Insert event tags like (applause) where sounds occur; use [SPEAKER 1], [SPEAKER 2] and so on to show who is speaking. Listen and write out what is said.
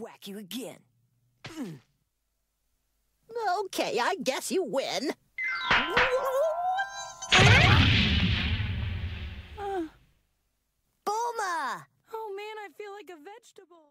[SPEAKER 1] whack you again. (clears throat)
[SPEAKER 2] Okay, I guess you win.
[SPEAKER 1] Bulma!
[SPEAKER 3] Oh man, I feel like a vegetable.